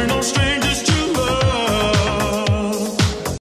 you're no stranger.